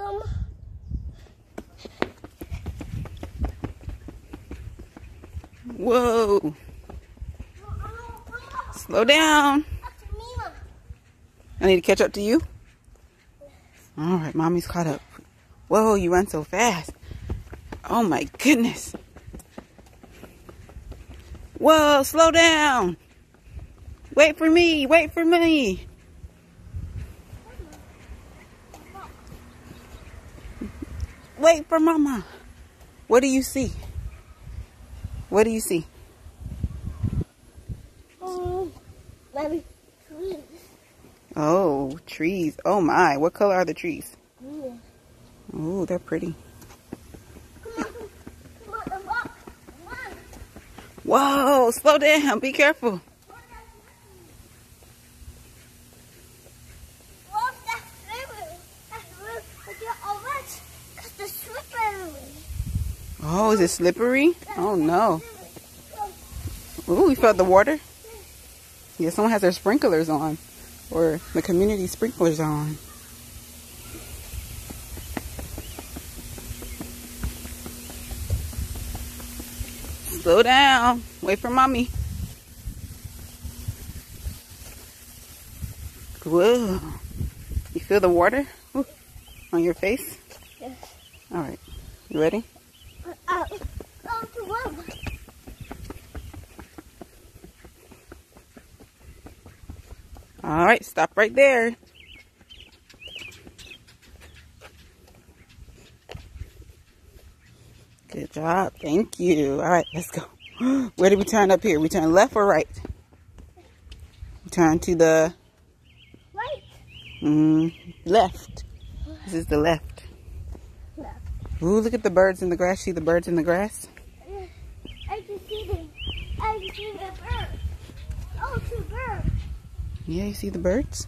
welcome. Whoa. Slow down. I need to catch up to you? All right, mommy's caught up. Whoa, you run so fast. Oh my goodness. Whoa, slow down. Wait for me, wait for me. Wait for mama. What do you see? What do you see? Um, maybe trees. Oh, trees. Oh my, what color are the trees? Oh, they're pretty. Come on, come on, come on. Whoa, slow down. Be careful. Whoa, that's slippery. That's really, but you're all right. Cause the slippery. Oh, is it slippery? Oh no. Ooh, we felt the water. Yeah, someone has their sprinklers on. Or the community sprinklers on. Slow down. Wait for mommy. Whoa. You feel the water Ooh, on your face? Yes. All right. You ready? Go to one. All right, stop right there. Good job. Thank you. All right, let's go. Where do we turn up here? We turn left or right? We turn to the Right. mm, left. This is the left. Left. Ooh, look at the birds in the grass. See the birds in the grass? I can see them. I can see the bird. Oh, two birds. Yeah, you see the birds?